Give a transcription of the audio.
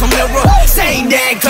Saying that. Same